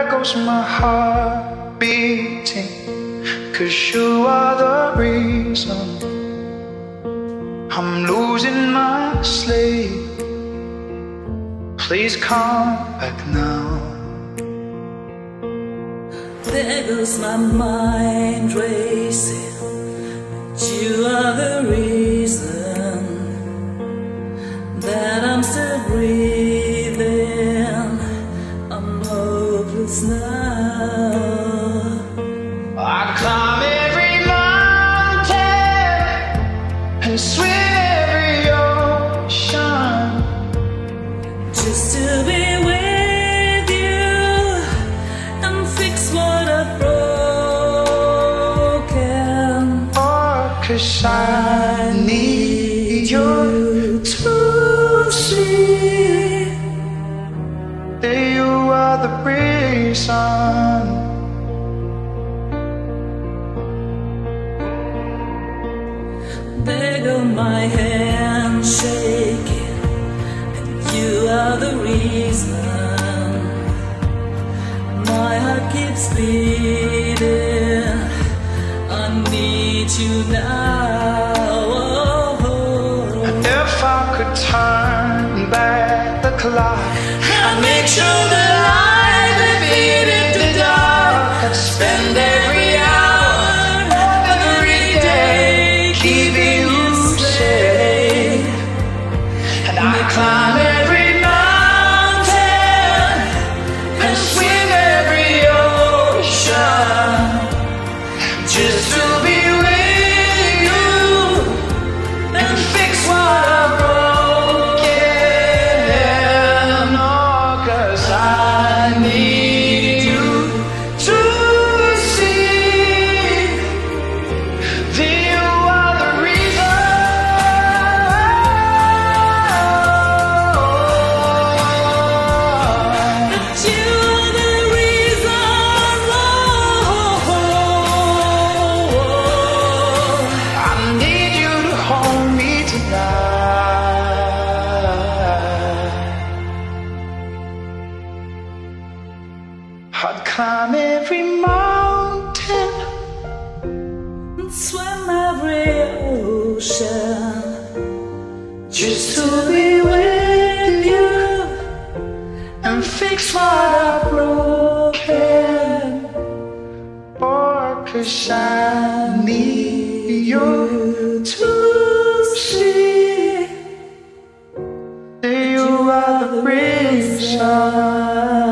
There goes my heart beating. Cause you are the reason I'm losing my sleep. Please come back now. There goes my mind racing. You are cause I need you to see that you are the reason. There go my hands shaking, you are the reason. My heart keeps beating. I need you now. If I could turn back the clock, I'd make sure the that faded to dark. I'd spend every hour, every day, keeping you safe. And I climb every mountain and swim every ocean just to I'd climb every mountain, and swim every ocean. just to be with you and fix what I've broken. Boy, cause I need you to see that you are the reason.